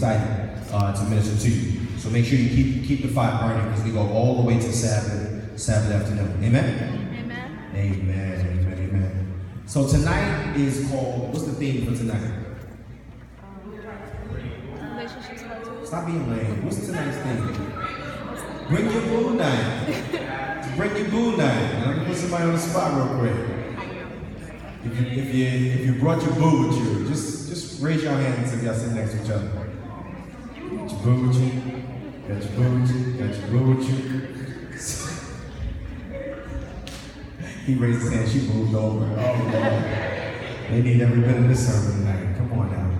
excited uh, to minister to you. So make sure you keep keep the fire burning because we go all the way to Sabbath Sabbath afternoon. Amen. Amen. Amen. Amen. Amen. So tonight is called. What's the theme for tonight? Relationships hard to Stop being lame. What's tonight's theme? Bring your boo night. Bring your boo night. Let me put somebody on the spot real quick. If you if you if you brought your boo with you, just just raise your hands if y'all sit next to each other. Got your boo with you. Got your boo with you. Got your boo with you. he raised his hand. She moved over. Oh Lord. They need every bit of this sermon tonight. Come on now.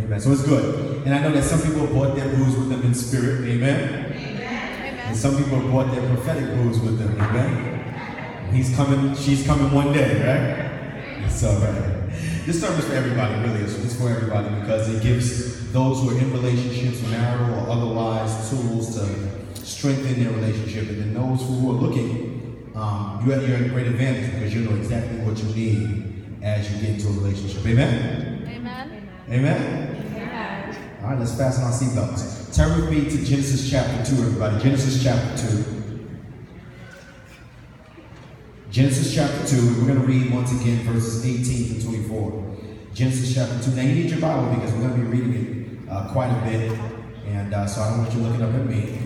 Amen. So it's good. And I know that some people brought their booze with them in spirit. Amen. And Amen. some people brought their prophetic booze with them. Amen. He's coming, she's coming one day, right? It's all right. This sermon is for everybody, really. It's for everybody because it gives those who are in relationships, marital or otherwise, tools to strengthen their relationship. And then those who are looking, um, you have, you're at a great advantage because you know exactly what you need as you get into a relationship. Amen? Amen. Amen? Amen. All right, let's fasten our seatbelts. Turn with me to Genesis chapter 2, everybody. Genesis chapter 2. Genesis chapter 2, we're going to read once again verses 18 to 24. Genesis chapter 2. Now, you need your Bible because we're going to be reading it uh, quite a bit. And uh, so I don't want you looking up at me.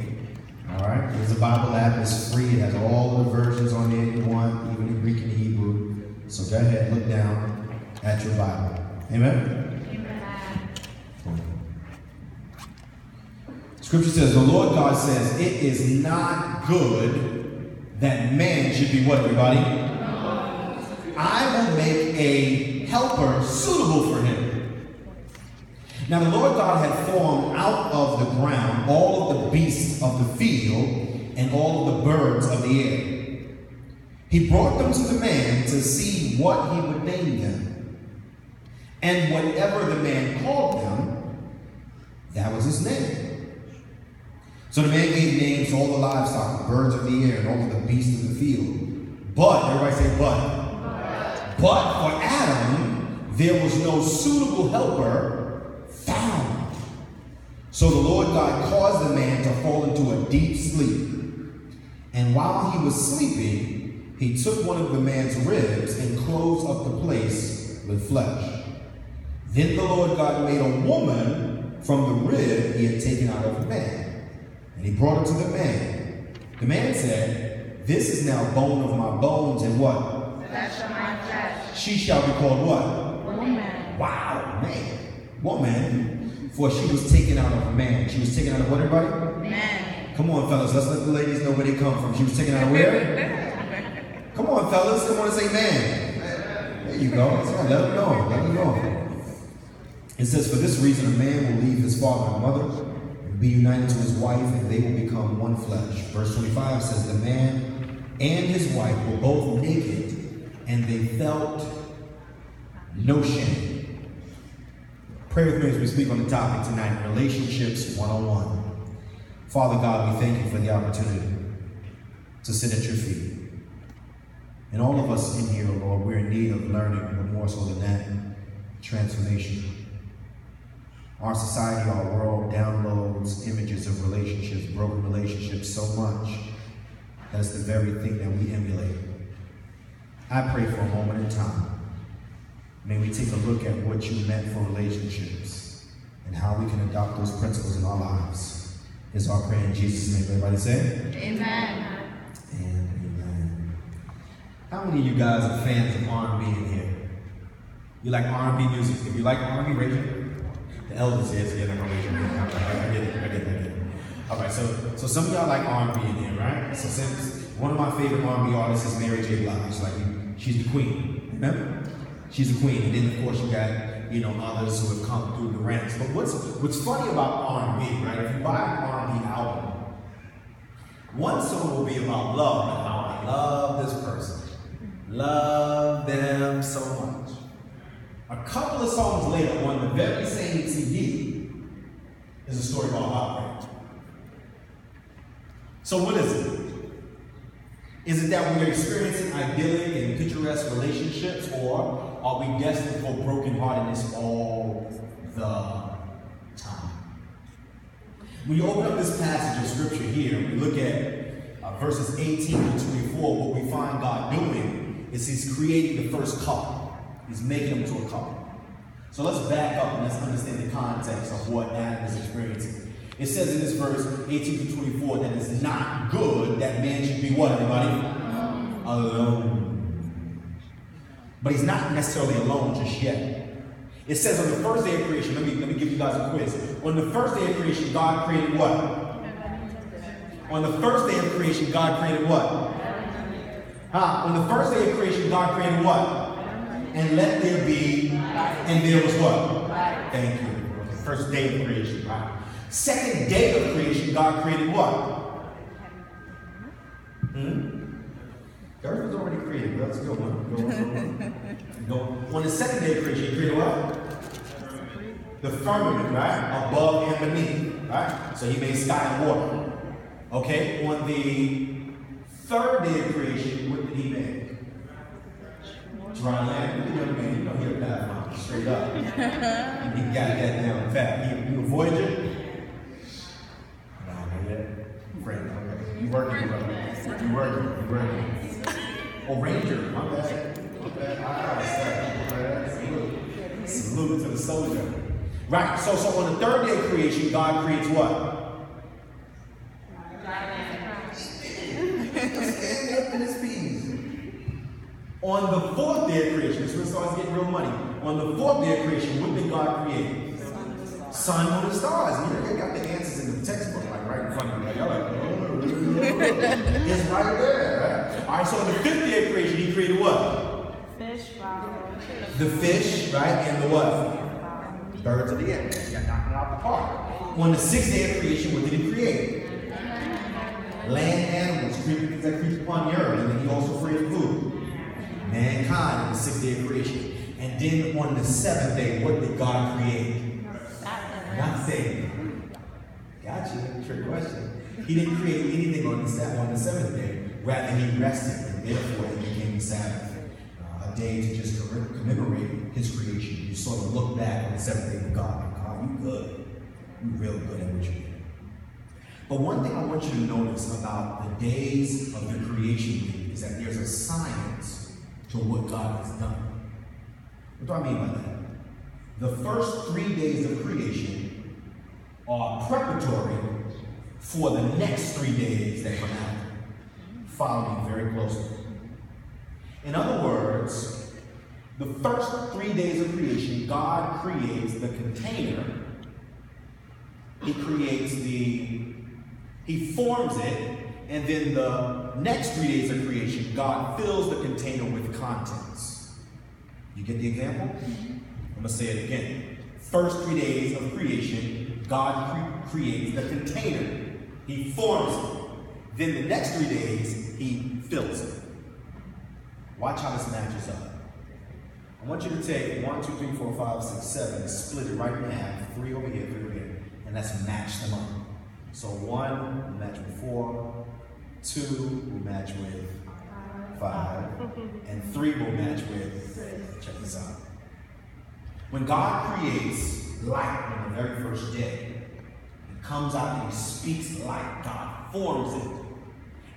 All right? There's a Bible app. It's free. It has all the versions on there you want, even in Greek and Hebrew. So go ahead, look down at your Bible. Amen? Scripture says, the Lord God says, it is not good that man should be what, everybody? I will make a helper suitable for him. Now the Lord God had formed out of the ground all of the beasts of the field and all of the birds of the air. He brought them to the man to see what he would name them. And whatever the man called them, that was his name. So the man gave names to all the livestock, the birds of the air, and all of the beasts of the field. But, everybody say but. But for Adam, there was no suitable helper. So the Lord God caused the man to fall into a deep sleep. And while he was sleeping, he took one of the man's ribs and closed up the place with flesh. Then the Lord God made a woman from the rib he had taken out of the man. And he brought her to the man. The man said, This is now bone of my bones, and what? Flesh of my flesh. She shall be called what? Woman. Wow, man. Woman, for she was taken out of man. She was taken out of what, everybody? Man. Come on, fellas, let's let the ladies know where they come from. She was taken out of where? Come on, fellas, come on and say man. There you go. Right. Let them know. Let them know. It says, For this reason, a man will leave his father and mother and be united to his wife, and they will become one flesh. Verse 25 says, The man and his wife were both naked, and they felt no shame. Pray with me as we speak on the topic tonight relationships one on one. Father God, we thank you for the opportunity to sit at your feet. And all of us in here, Lord, we're in need of learning, but more so than that, transformation. Our society, our world downloads images of relationships, broken relationships so much that's the very thing that we emulate. I pray for a moment in time. May we take a look at what you meant for relationships and how we can adopt those principles in our lives. Is our prayer in Jesus' name. Everybody say? Amen. And amen. How many of you guys are fans of R&B in here? You like R&B music? If you like R&B, raise your. The elders here, so you're not gonna raise your hand. I get it, I get it, I get it. All right, so so some of y'all like R&B in here, right? So since one of my favorite R&B artists is Mary J. Blige, like she's the queen, remember? She's a queen, and then of course you got you know others who have come through the ranks. But what's what's funny about R&B, right? If you buy an R&B album, one song will be about love and how I love this person, love them so much. A couple of songs later, on the very same CD, is a story about heartbreak. So what is it? Is it that we are experiencing idyllic and picturesque relationships, or are we destined for brokenheartedness all the time? When you open up this passage of scripture here, we look at uh, verses 18 to 24, what we find God doing is He's creating the first couple. He's making them to a couple. So let's back up and let's understand the context of what Adam is experiencing. It says in this verse 18 to 24 that it's not good that man should be what, everybody? Alone. But he's not necessarily alone just yet. It says on the first day of creation, let me, let me give you guys a quiz. On the first day of creation, God created what? On the first day of creation, God created what? Huh? On the first day of creation, God created what? And let there be, and there was what? Thank you. First day of creation, right? Second day of creation, God created what? Hmm? Earth was already created. Let's go on. Go on. Go on. On the second day of creation, he created what? The firmament, right? Above and beneath, right? So he made sky and water. Okay? On the third day of creation, what did he make? Dry land. Look at the young man. You know he a pathfinder, straight up. he got that down fat. You, you a Voyager? No, not yet. Friend, okay. You working, brother. You working, you working. Oh, Ranger, my bad. My bad. Ah, salute. Salute to the soldier. Right, so so on the third day of creation, God creates what? Stand up in his peas. On the fourth day of creation, this is when it starts getting real money. On the fourth day of creation, what did God create? Sun, moon, and stars. You know, they got the answers in the textbook, like right in front of you. Like, y'all like, oh, it's right there. Right? All right, so on the fifth day of creation, he created what? Fish, fowl. The fish, right, and the what? Birds of the air. You got knocking out the park. On the sixth day of creation, what did he create? Land animals, creeping things that creep upon the earth, and then he also created food. Mankind on the sixth day of creation. And then on the seventh day, what did God create? Nothing. Gotcha. Trick question. He didn't create anything on the, se- on the seventh day. Rather, he rested, and therefore it became the Sabbath. Uh, a day to just commemorate his creation. You sort of look back on the seventh day of God. Like, God, you good. You real good at what you do. But one thing I want you to notice about the days of the creation week is that there's a science to what God has done. What do I mean by that? The first three days of creation are preparatory for the next three days that come after. Follow me very closely. In other words, the first three days of creation, God creates the container. He creates the, he forms it, and then the next three days of creation, God fills the container with contents. You get the example? I'm going to say it again. First three days of creation, God cre- creates the container. He forms it. Then the next three days, he fills it. Watch how this matches up. I want you to take one, two, three, four, five, six, seven, split it right in half. Three over here, three over here. And let's match them up. So one will match with four, two will match with five, and three will match with, check this out. When God creates light on the very first day, comes out and He speaks light. God forms it.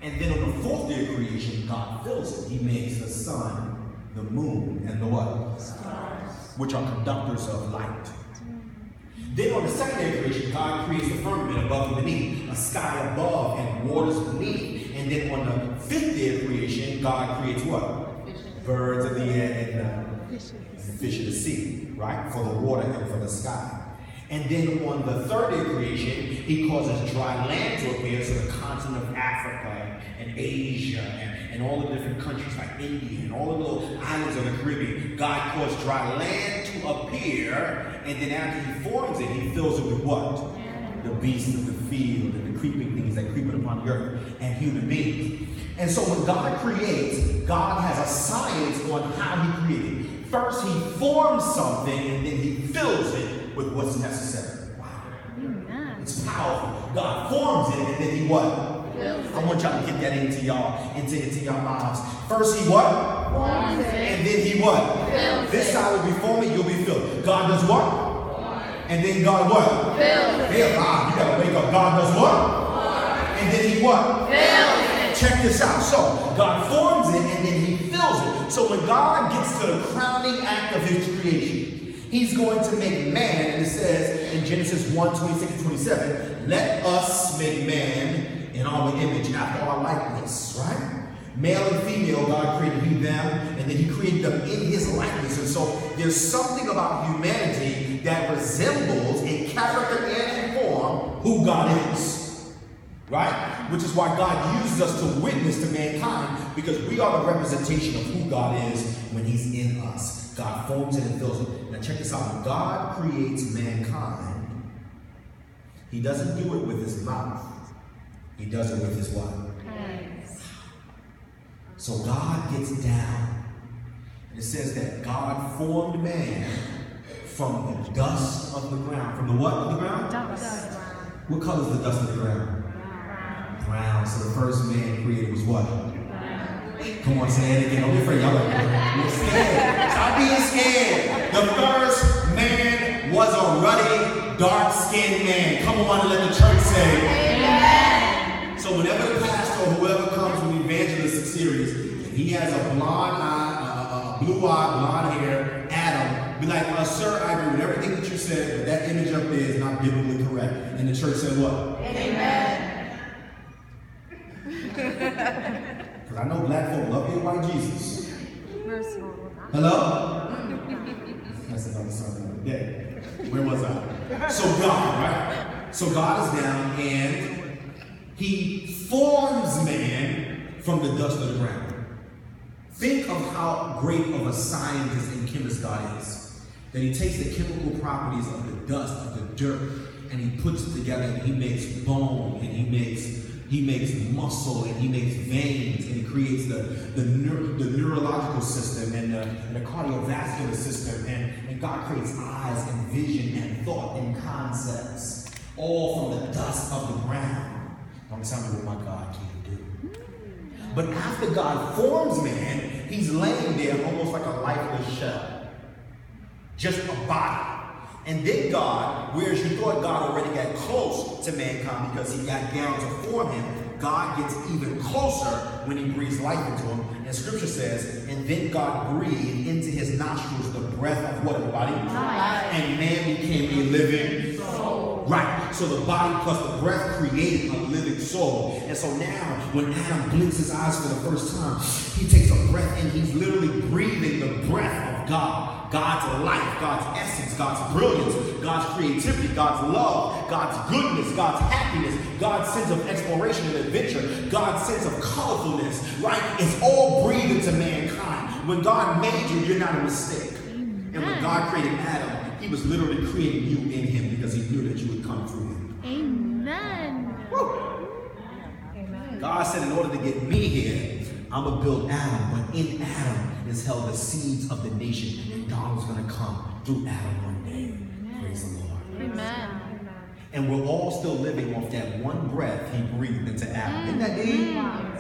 And then on the fourth day of creation, God fills it. He makes the sun, the moon, and the what? Stars. Which are conductors of light. Then on the second day of creation, God creates the firmament above and beneath, a sky above and waters beneath. And then on the fifth day of creation, God creates what? Birds of the air and uh, the and fish of the sea, right? For the water and for the sky. And then on the third creation, he causes dry land to appear, so the continent of Africa and Asia and, and all the different countries like India and all the little islands of the Caribbean, God caused dry land to appear, and then after he forms it, he fills it with what? The beasts of the field and the creeping things that creep upon the earth and human beings. And so when God creates, God has a science on how he created. First, he forms something and then he fills it with what's necessary. Wow. Amen. It's powerful. God forms it and then he what? I want y'all to get that into y'all, into, into your lives. First he what? Forms it. And then he what? This side will be formed, you'll be filled. God does what? And then God what? Fills. Fill. Ah, you gotta wake up. God does what? And then he what? Fills. Check this out. So God forms it and then he fills it. So when God gets to the crowning act of his creation, he's going to make man, and it says in Genesis 1, 26 and 27, let us make man in our image after our likeness, right? Male and female, God created he them, and then he created them in his likeness. And so there's something about humanity that resembles in character and in form who God is. Right? Which is why God uses us to witness to mankind because we are the representation of who God is when He's in us. God forms it and fills it. Now, check this out. When God creates mankind, He doesn't do it with His mouth, He does it with His what? Hands. So God gets down. And it says that God formed man from the dust of the ground. From the what of the ground? Dust. What color is the dust of the ground? Brown. Brown. So the first man created was what? Come on, say it again. Don't be afraid. Y'all you're scared. Stop being scared. The first man was a ruddy, dark-skinned man. Come on and let the church say. Amen. So whenever the pastor or whoever comes with the evangelistic series, and he has a blonde eye, a, a, a blue eye, blonde hair, Adam, be like, uh, sir, I agree with everything that you said, but that image up there is not biblically correct. And the church said what? Amen. Because I know black folk love their white Jesus. Merciful. Hello? That's another sermon of the day. Where was I? So God, right? So God is down and he forms man from the dust of the ground. Think of how great of a scientist and chemist God is. That he takes the chemical properties of the dust, of the dirt, and he puts it together and he makes bone and he makes he makes muscle and he makes veins and he creates the, the, the neurological system and the, the cardiovascular system and, and God creates eyes and vision and thought and concepts all from the dust of the ground. Don't tell me what my God can't do. But after God forms man, he's laying there almost like a lifeless shell. Just a body. And then God, whereas you thought God already got close to mankind because he got down to form him, God gets even closer when he breathes life into him. And scripture says, and then God breathed into his nostrils the breath of what, everybody? Life. And man became a living soul. Right. So the body plus the breath created a living soul. And so now, when Adam blinks his eyes for the first time, he takes a breath and He's literally breathing the breath of God. God's life, God's essence, God's brilliance, God's creativity, God's love, God's goodness, God's happiness, God's sense of exploration and adventure, God's sense of colorfulness, right? It's all breathed into mankind. When God made you, you're not a mistake. And when God created Adam, he was literally creating you in him because he knew that you would come through him. Amen. God said, in order to get me here, I'm going to build Adam, but in Adam is held the seeds of the nation. And God was going to come through Adam one day. Praise the Lord. Amen. And we're all still living off that one breath he breathed into Adam. Isn't that mm. deep? Mm.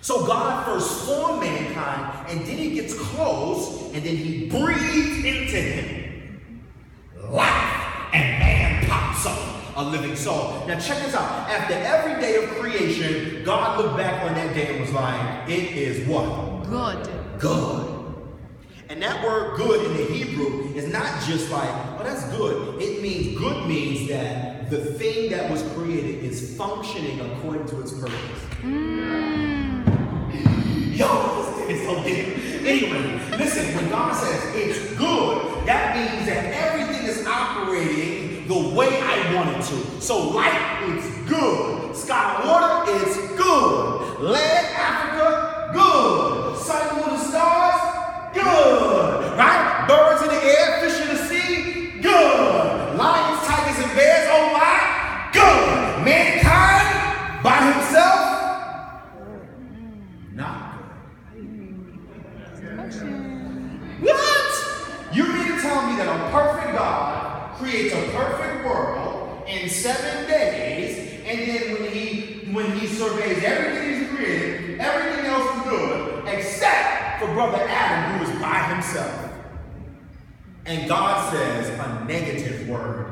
So God first formed mankind, and then he gets close, and then he breathes into him a living soul. Now check this out. After every day of creation, God looked back on that day and was like, it is what? Good. good. And that word good in the Hebrew is not just like, oh, that's good. It means good means that the thing that was created is functioning according to its purpose. Hmm. Yo, this is so deep. Anyway, listen, when God says it's good, that means that everything is operating the way I want it to. So light, is good. Sky water, it's good. Land, Africa, himself. and God word